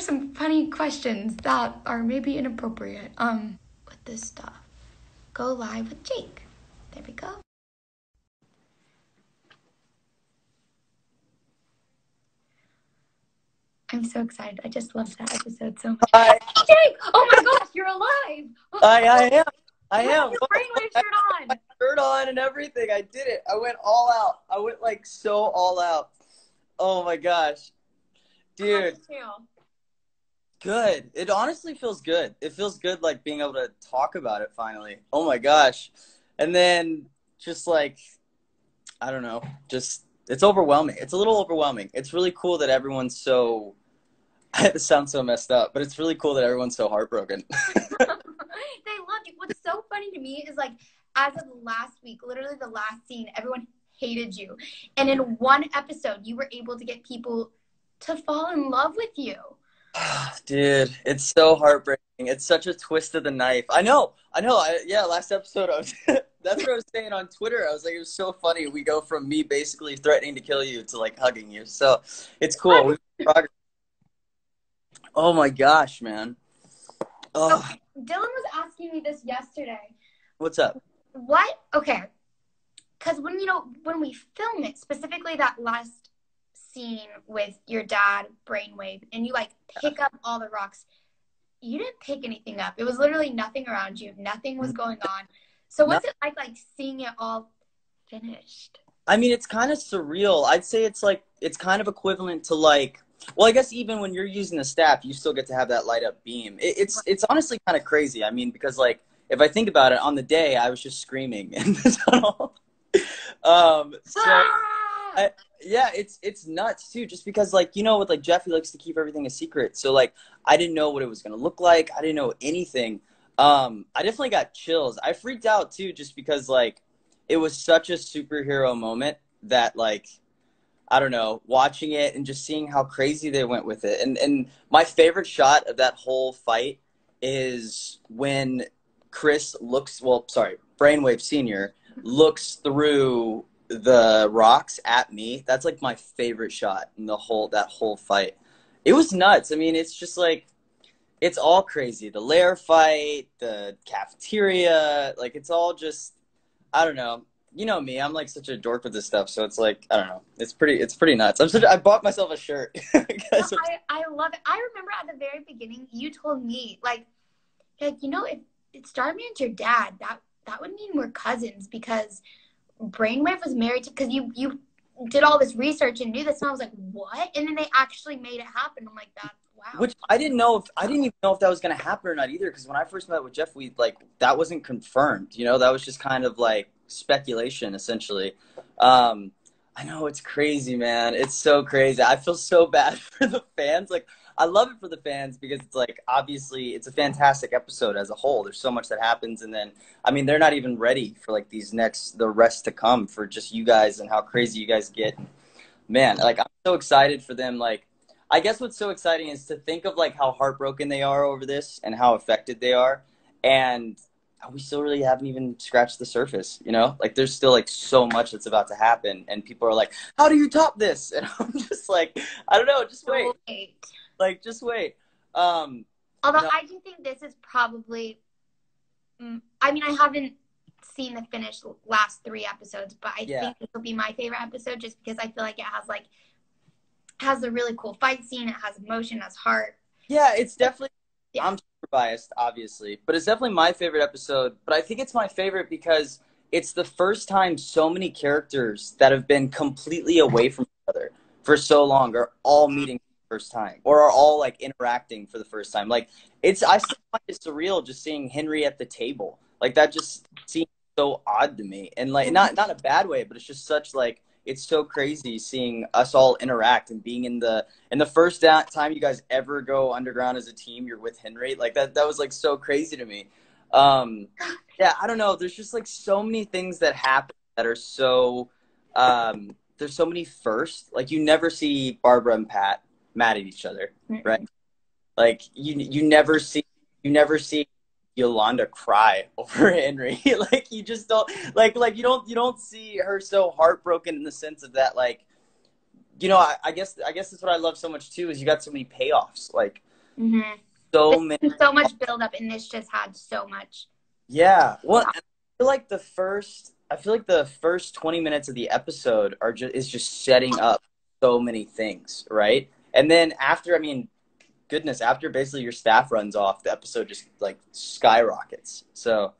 are some funny questions that are maybe inappropriate. Um, with this stuff, go live with Jake. There we go. I'm so excited. I just loved that episode so much. Hi. Jake! Oh my gosh, you're alive! I, I am. I You am. your brainwave shirt on. My shirt on and everything. I did it. I went all out. I went like so all out. Oh my gosh. Dude, How'd you feel? Good. It honestly feels good. It feels good like being able to talk about it finally. Oh my gosh. And then just like I don't know, just it's overwhelming. It's a little overwhelming. It's really cool that everyone's so it sounds so messed up, but it's really cool that everyone's so heartbroken. they loved you. What's so funny to me is like, as of last week, literally the last scene, everyone hated you. And in one episode, you were able to get people to fall in love with you. Dude, it's so heartbreaking. It's such a twist of the knife. I know, I know. I, yeah, last episode, I was, that's what I was saying on Twitter. I was like, it was so funny. We go from me basically threatening to kill you to like hugging you. So it's cool. We've made progress. Oh my gosh, man. Oh, Okay, Dylan was asking me this yesterday. what's up? What? Okay. Because when, you know, when we film it, specifically that last scene with your dad, Brainwave, and you like pick up all the rocks, you didn't pick anything up. It was literally nothing around you, nothing was going on. So what's it like, like seeing it all finished? I mean, it's kind of surreal. I'd say it's like it's kind of equivalent to like. Well, I guess even when you're using the staff, you still get to have that light up beam. It, it's it's honestly kind of crazy. I mean, because like if I think about it, on the day I was just screaming in the tunnel. um, so Ah! I, yeah, it's it's nuts too. Just because like you know, with like Geoff, he likes to keep everything a secret. So like I didn't know what it was gonna look like. I didn't know anything. Um, I definitely got chills. I freaked out too, just because like it was such a superhero moment that like I don't know, watching it and just seeing how crazy they went with it. And and my favorite shot of that whole fight is when Chris looks well, sorry, Brainwave Senior looks through the rocks at me. That's like my favorite shot in the whole that whole fight. It was nuts. I mean, it's just like it's all crazy. The lair fight, the cafeteria, like it's all just I don't know. You know me, I'm like such a dork with this stuff, so it's like I don't know. It's pretty it's pretty nuts. I'm such I bought myself a shirt No, I, I love it. I remember at the very beginning, you told me like, like you know, if it Starman's your dad, that that would mean we're cousins because Brainwave was married to. Because you you did all this research and knew this, and I was like, what? And then they actually made it happen. I'm like, that's wow. Which I didn't know if I didn't even know if that was gonna happen or not either. Because when I first met with Geoff, we like that wasn't confirmed. You know, that was just kind of like speculation, essentially. Um, I know it's crazy, man. It's so crazy. I feel so bad for the fans. Like I love it for the fans because it's like obviously it's a fantastic episode as a whole. There's so much that happens, and then I mean they're not even ready for like these next the rest to come for just you guys and how crazy you guys get. Man, like I'm so excited for them. Like I guess what's so exciting is to think of like how heartbroken they are over this and how affected they are, and we still really haven't even scratched the surface. You know, like there's still like so much that's about to happen, and people are like, "How do you top this?" And I'm just like, I don't know. Just wait. Like, just wait. Um, Although No. I do think this is probably, mm, I mean, I haven't seen the finished last three episodes, but I Yeah. think this will be my favorite episode just because I feel like it has like has a really cool fight scene. It has emotion, it has heart. yeah, it's definitely. Yeah. I'm super biased, obviously, but it's definitely my favorite episode. But I think it's my favorite because it's the first time so many characters that have been completely away from each other for so long are all meeting first time or are all like interacting for the first time. Like it's I still find it surreal just seeing Henry at the table. Like that just seems so odd to me. And like not not a bad way, but it's just such like it's so crazy seeing us all interact and being in the and the first da- time you guys ever go underground as a team, you're with Henry. Like that that was like so crazy to me. Um yeah, I don't know. There's just like so many things that happen that are so um there's so many first. Like you never see Barbara and Pat mad at each other, right? Like you you never see you never see Yolanda cry over Henry. like you just don't like like you don't you don't see her so heartbroken in the sense of that like you know I, I guess I guess that's what I love so much too is you got so many payoffs like Mm-hmm. So There's many. so much build up, and this just had so much. Yeah. Well, I feel like the first. I feel like the first twenty minutes of the episode are just is just setting up so many things, right? And then after, I mean, goodness, after basically your staff runs off, the episode just like skyrockets. So,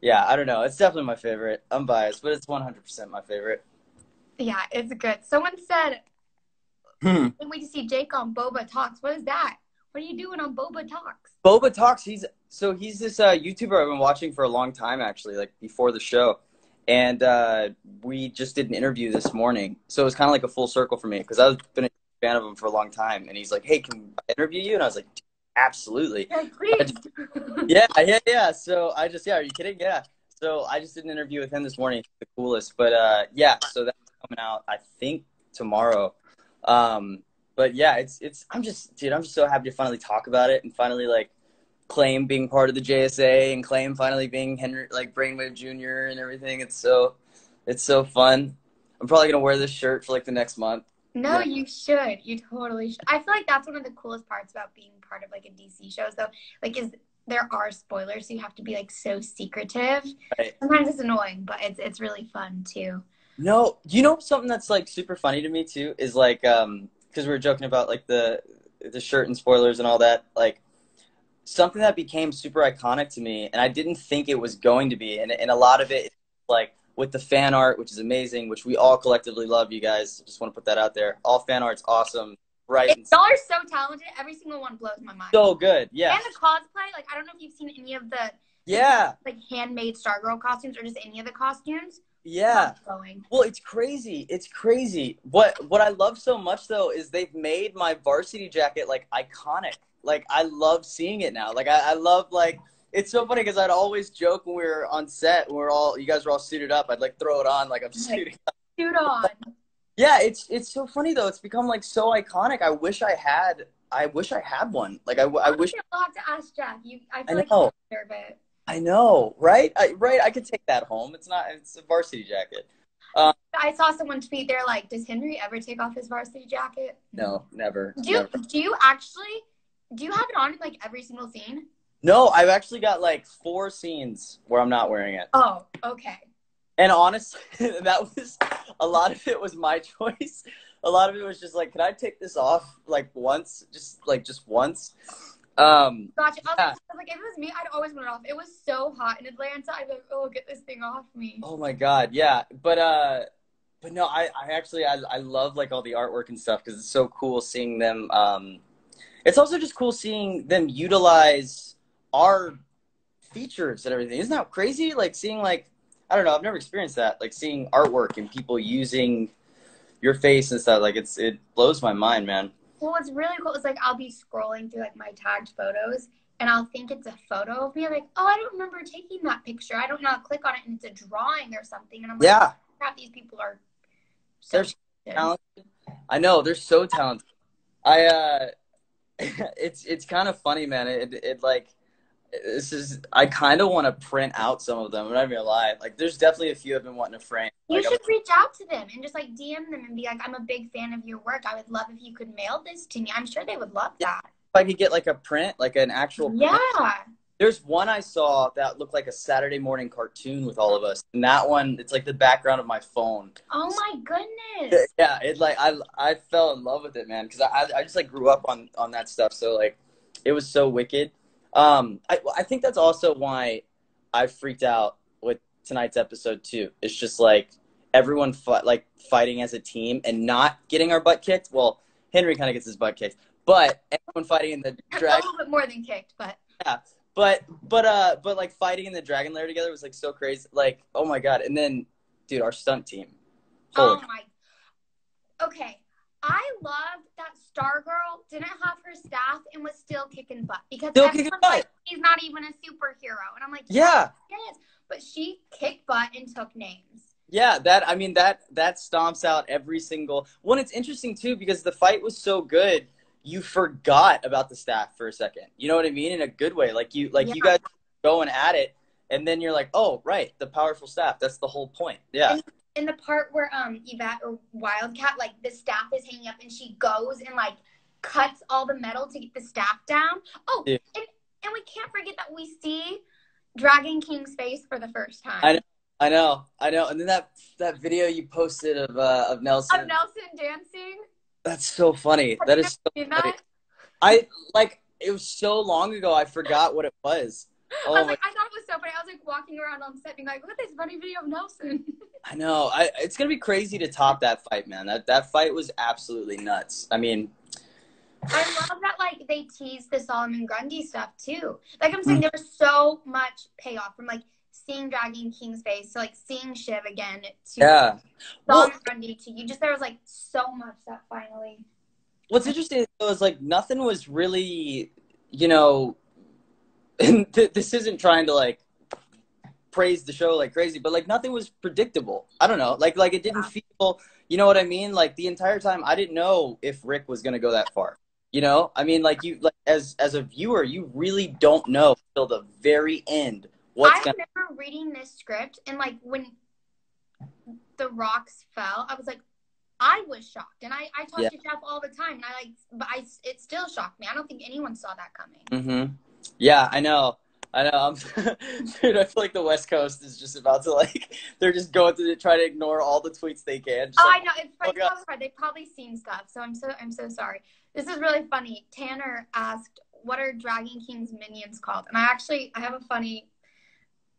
yeah, I don't know. It's definitely my favorite. I'm biased, but it's 100% my favorite. Yeah, it's good. Someone said, Hmm. "Can't wait to see Jake on Boba Talks." What is that? What are you doing on Boba Talks? Boba talks. He's so he's this uh, YouTuber I've been watching for a long time, actually, like before the show, and uh, we just did an interview this morning. So it was kind of like a full circle for me because I've been fan of him for a long time, and he's like, "Hey, can I interview you?" And I was like, "Absolutely." Like, please. Yeah, yeah, yeah. So I just, yeah, are you kidding? Yeah. So I just did an interview with him this morning. The coolest, but uh, yeah. So that's coming out, I think tomorrow. Um, but yeah, it's it's. I'm just, dude. I'm just so happy to finally talk about it and finally like claim being part of the JSA and claim finally being Henry like Brainwave Junior and everything. It's so, it's so fun. I'm probably gonna wear this shirt for like the next month. No, Yeah. you should. You totally should. I feel like that's one of the coolest parts about being part of like a DC show. So, like, is there are spoilers, so you have to be like so secretive. Right. Sometimes it's annoying, but it's it's really fun too. No, you know something that's like super funny to me too is like um because we were joking about like the the shirt and spoilers and all that like something that became super iconic to me and I didn't think it was going to be and and a lot of it like with the fan art which is amazing which we all collectively love you guys just want to put that out there all fan art's awesome right and Y'all are so talented. Every single one blows my mind. so good yeah And the cosplay, like I don't know if you've seen any of the yeah like handmade Stargirl costumes or just any of the costumes. yeah Going. Well, it's crazy. It's crazy. What what I love so much though is they've made my varsity jacket like iconic. Like I love seeing it now. Like I, I love like it's so funny because I'd always joke when we were on set when we are all you guys were all suited up. I'd like throw it on like I'm suiting up. Shoot on. Yeah, it's it's so funny though. It's become like so iconic. I wish I had. I wish I had one. Like I, I wish. You'll have to ask Jack. You, I feel I like know. you deserve it. I know, right? I, right. I could take that home. It's not. It's a varsity jacket. Um, I saw someone tweet. They're like, "Does Henry ever take off his varsity jacket?" No, never. Do you never. do you actually do you have it on in like every single scene? No, I've actually got like four scenes where I'm not wearing it. Oh, okay. And honestly, that was a lot of it was my choice. A lot of it was just like, can I take this off like once, just like just once? Um, Gotcha. I was, Yeah. like, I was like, if it was me, I'd always want it off. It was so hot in Atlanta. I'd be like, oh, get this thing off me. oh my god, yeah. But uh, but no, I I actually I I love like all the artwork and stuff because it's so cool seeing them. Um, it's also just cool seeing them utilize our features and everything. Isn't that crazy? Like seeing like I don't know. I've never experienced that. Like seeing artwork and people using your face and stuff. Like it's it blows my mind, man. Well, what's really cool is like I'll be scrolling through like my tagged photos and I'll think it's a photo of me. I'm like, oh, I don't remember taking that picture. I don't know. I'll click on it and it's a drawing or something. And I'm like, Yeah, crap, these people are so They're talented. talented. I know they're so talented. I uh, it's it's kind of funny, man. It it like this is I kind of want to print out some of them. I'm not even gonna lie. Like, there's definitely a few I've been wanting to frame. You Like, I'm- should reach out to them and just like DM them and be like, I'm a big fan of your work. I would love if you could mail this to me. I'm sure they would love that. if I could get like a print, like an actual. print. Yeah. There's one I saw that looked like a Saturday morning cartoon with all of us, and that one it's like the background of my phone. Oh my goodness. Yeah, it like I I fell in love with it, man, because I I just like grew up on on that stuff. So like, it was so wicked. Um, I I think that's also why I freaked out with tonight's episode too. It's just like everyone fi- like fighting as a team and not getting our butt kicked. Well, Henry kind of gets his butt kicked, but everyone fighting in the dragon a little bit more than kicked, but yeah, But but uh but like fighting in the dragon lair together was like so crazy. Like oh my god! And then dude, our stunt team. Holy oh my. Okay. I loved that Stargirl didn't have her staff and was still kicking butt because Still kicking butt. like, he's not even a superhero. And I'm like, yeah. yes. But she kicked butt and took names. Yeah, that I mean that that stomps out every single one. It's interesting too because the fight was so good, you forgot about the staff for a second. You know what I mean? In a good way. Like you like you guys going at it and then you're like, "Oh, right, the powerful staff. That's the whole point." Yeah. In the part where um Yvette or Wildcat like the staff is hanging up and she goes and like cuts all the metal to get the staff down. Oh, Yeah. and, and we can't forget that we see Dragon King's face for the first time. I know. I know, I know. And then that that video you posted of uh, of Nelson. Of Nelson dancing. that's so funny. Have That is so funny. that? I like it was so long ago. I forgot what it was. Oh I was like, I thought it was so funny. I was like walking around on set being like, look at this funny video of Nelson. I know. I it's gonna be crazy to top that fight, man. That that fight was absolutely nuts. I mean, I love that like they teased the Solomon Grundy stuff too. Like I'm saying, Mm. there was so much payoff from like seeing Dragon King's face to like seeing Shiv again to yeah. Well, Solomon Grundy to you. Just there was like so much that finally. what's interesting though is like nothing was really, you know, and th- this isn't trying to like praise the show like crazy, but like nothing was predictable. I don't know, like like it didn't feel, you know what I mean? Like the entire time, I didn't know if Rick was gonna go that far. You know, I mean, like you, like as as a viewer, you really don't know till the very end what's I gonna. remember reading this script and like when the rocks fell, I was like, I was shocked, and I I talk Yeah. to Geoff all the time, and I like, but I it still shocked me. I don't think anyone saw that coming. Mm-hmm. Yeah, I know. I know. I'm, dude, I feel like the West Coast is just about to like they're just going to try to ignore all the tweets they can. Just Oh, like, I know. It's, Oh, probably hard. They've probably seen stuff. So I'm so I'm so sorry. This is really funny. Tanner asked, "What are Dragon King's minions called?" And I actually I have a funny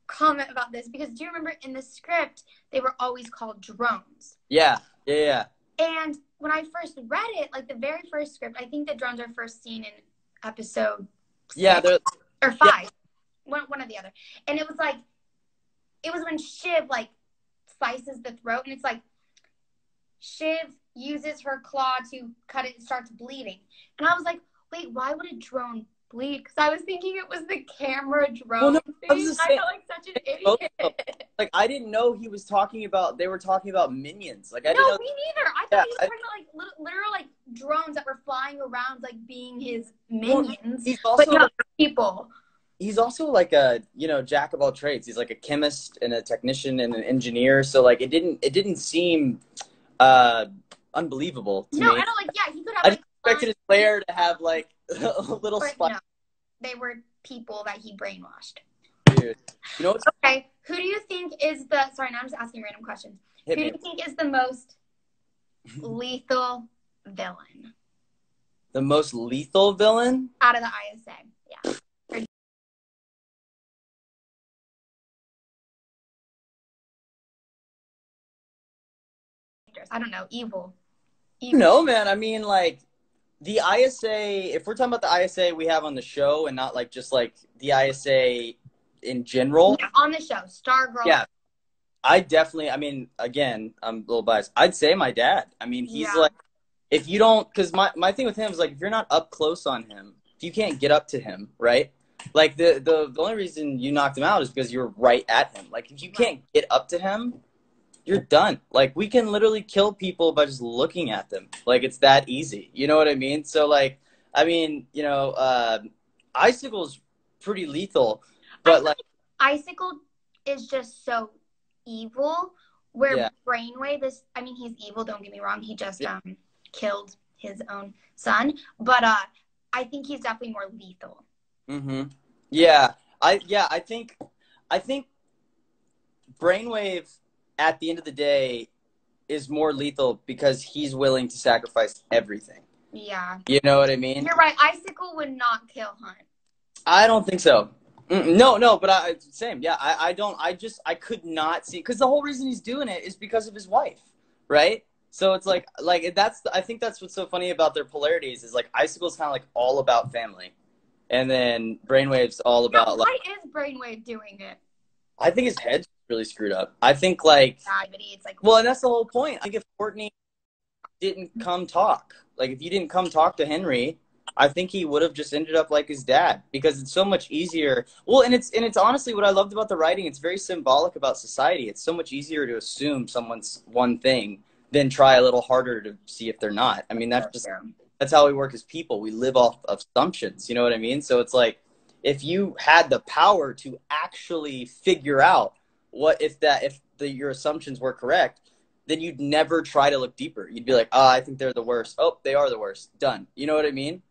comment about this because do you remember in the script they were always called drones? yeah, yeah, yeah. And when I first read it, like the very first script, I think the drones are first seen in episode Yeah, or five, one one or the other. And it was like, it was when Shiv like slices the throat, and it's like Shiv uses her claw to cut it and starts bleeding. And I was like, wait, why would a drone bleed? Because I was thinking it was the camera drone Well, no, I was I felt like such an idiot. Oh, like I didn't know he was talking about. They were talking about minions. Like I didn't no, know. me neither. I thought Yeah, he was I- talking about like lit- literal like drones that were flying around, like being his minions, He's but also not people. he's also like a you know jack of all trades. He's like a chemist and a technician and an engineer. So like it didn't it didn't seem uh unbelievable to No, me. I don't like. Yeah, he could have I like. expected his lair to have like a little but spot. no, they were people that he brainwashed. Dude. You know what's Okay, who do you think is the? Sorry, now I'm just asking random questions. who me? do you think is the most lethal villain The most lethal villain? out of the ISA? Yeah. I don't know. Evil. Evil. No, man. I mean, like the ISA. If we're talking about the ISA we have on the show, and not like just like the ISA in general, Yeah, on the show, Stargirl. Yeah. I definitely. I mean, again, I'm a little biased. I'd say my dad. I mean, he's Yeah. like, if you don't, because my my thing with him is like, if you're not up close on him, if you can't get up to him, right? Like the the the only reason you knocked him out is because you're right at him. Like if you can't get up to him, you're done. Like we can literally kill people by just looking at them. Like it's that easy. You know what I mean? So like, I mean, you know, uh, icicle's pretty lethal, but like, Icicle is just so evil. Where Yeah. Brainwave is, I mean, he's evil. Don't get me wrong. He just um killed his own son, but uh, I think he's definitely more lethal. hmm Yeah, I yeah, I think I think Brainwave at the end of the day is more lethal because he's willing to sacrifice everything. Yeah, You know what I mean? you're right. Icicle would not kill Hunt. I don't think so. Mm, No, no, but I same. Yeah, I, I don't. I just I could not see because the whole reason he's doing it is because of his wife, right? So it's like like that's I think that's what's so funny about their polarities is like Icicle's kind of like all about family, and then Brainwave's all about like why is Brainwave doing it? I think his head's really screwed up. I think like Gravity. It's like well, and that's the whole point. I think if Courtney didn't come talk, like if you didn't come talk to Henry, I think he would have just ended up like his dad because it's so much easier. Well, and it's and it's honestly what I loved about the writing. It's very symbolic about society. It's so much easier to assume someone's one thing than try a little harder to see if they're not. I mean, that's just that's how we work as people. We live off of assumptions. You know what I mean? So it's like if you had the power to actually figure out what if that if the, your assumptions were correct, then you'd never try to look deeper. You'd be like, oh, I think they're the worst. Oh, they are the worst. Done. You know what I mean?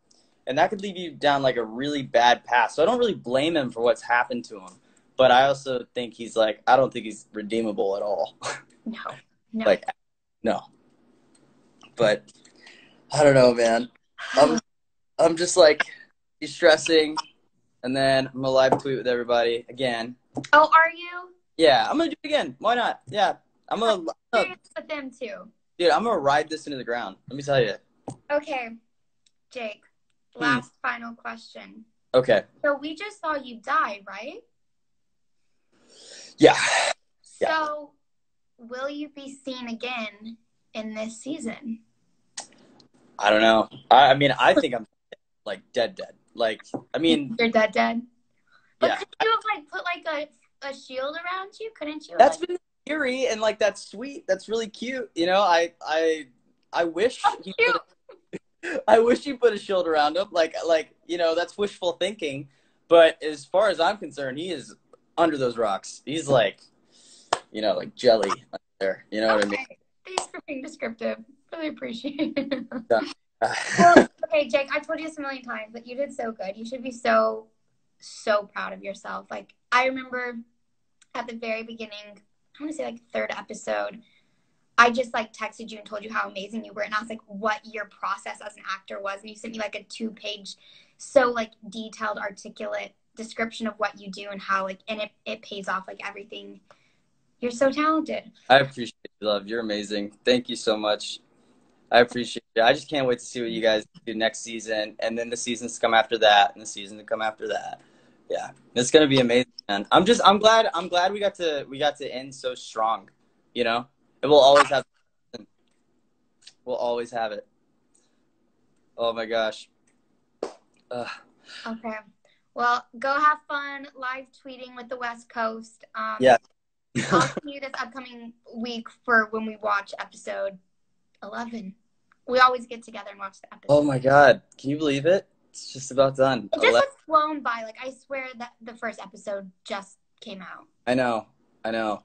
And that could leave you down like a really bad path. So I don't really blame him for what's happened to him. But I also think he's like, I don't think he's redeemable at all. No. No. like, no. But I don't know, man. I'm, I'm just like, he's stressing. And then I'm gonna live tweet with everybody again. oh, are you? Yeah, I'm gonna do it again. Why not? Yeah, I'm gonna, I'm gonna with them too. dude. I'm gonna ride this into the ground. Let me tell you. Okay, Jake. Hmm. Last final question. Okay. So we just saw you die, right? Yeah. Yeah. So will you be seen again in this season? I don't know. I, I mean, I think I'm like dead, dead. Like, I mean, You're dead, dead. But Yeah. could you have like put like a, a shield around you? Couldn't you? that's like, been the theory, and like that's sweet. That's really cute. You know, I, I, I wish Oh, he cute. I wish he put a shield around him. Like, like you know, that's wishful thinking. But as far as I'm concerned, he is under those rocks. He's like, you know, like jelly there. You know what I mean? Thanks for being descriptive. Really appreciate it. well, well, okay, Jake, I told you this a million times, but you did so good. You should be so, so proud of yourself. Like, I remember at the very beginning, I want to say like third episode, I just like texted you and told you how amazing you were. And I was like, what your process as an actor was. And you sent me like a two page, so like detailed, articulate description of what you do and how like, and it, it pays off like everything. You're so talented. I appreciate you, love. You're amazing. Thank you so much. I appreciate it. I just can't wait to see what you guys do next season, and then the seasons to come after that, and the season to come after that. Yeah, it's gonna be amazing, man. I'm just, I'm glad, I'm glad we got to, we got to end so strong. You know, and we'll always have, we'll always have it. Oh my gosh. Ugh. Okay. Well, go have fun live tweeting with the West Coast. Um, Yeah. I'll see you this upcoming week for when we watch episode 11. We always get together and watch the episode. oh my god, can you believe it? It's just about done. it just has flown by. Like, I swear that the first episode just came out. I know, I know.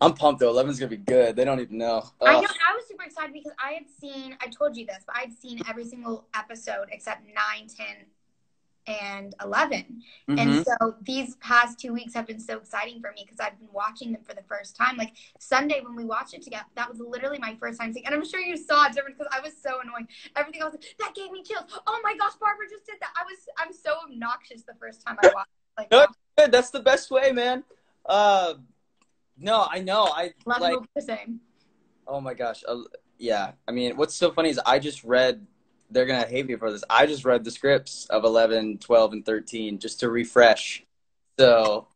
I'm pumped though. 11's gonna be good. They don't even know. I know. I was super excited because I had seen, I told you this, but I'd seen every single episode except 9, 10, and 11. Mhm. And so these past two weeks have been so exciting for me because I've been watching them for the first time. Like Sunday when we watched it together, that was literally my first time seeing. And I'm sure you saw it different because I was so annoying. Everything I was like, that gave me chills. Oh my gosh, Barbara just did that. I was I'm so obnoxious the first time I watched. it. Like No, Good. That's the best way, man. Uh, no, I know. I love like. the same. Oh my gosh. Uh, yeah. I mean, what's so funny is I just read. They're gonna hate me for this. I just read the scripts of 11, 12, and 13 just to refresh. So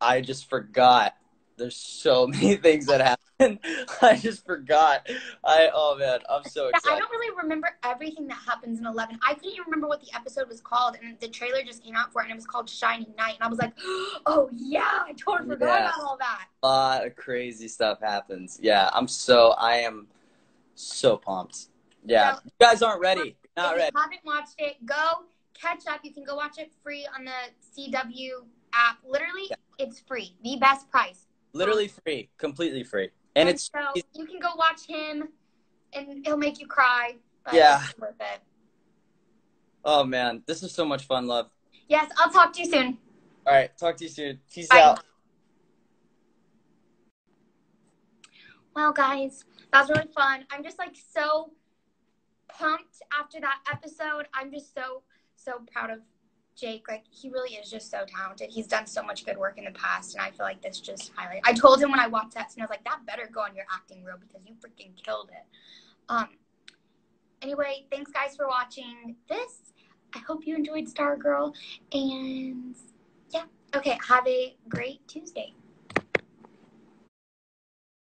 I just forgot. There's so many things that happen. I just forgot. I oh man, I'm so excited. I don't really remember everything that happens in 11. I couldn't even remember what the episode was called, and the trailer just came out for it, and it was called Shining Knight. And I was like, oh, yeah, I totally forgot Yeah. about all that. A lot of crazy stuff happens. Yeah, I'm so I am so pumped. Yeah, So- you guys aren't ready. Not if ready. you haven't watched it, go catch up. You can go watch it free on the CW app. Literally, Yeah. it's free. The best price. Literally free, completely free, and it's so you can go watch him, and he'll make you cry. But Yeah. it's worth it. oh man, this is so much fun, love. Yes, I'll talk to you soon. All right, talk to you soon. Peace Bye. out. Well, guys, that was really fun. I'm just like so pumped after that episode. I'm just so so proud of Jake. Like he really is just so talented. He's done so much good work in the past, and I feel like this just highlight. I told him when I watched that, and I was like, "That better go on your acting reel because you freaking killed it." Um. Anyway, thanks guys for watching this. I hope you enjoyed Stargirl, and yeah. Okay, have a great Tuesday.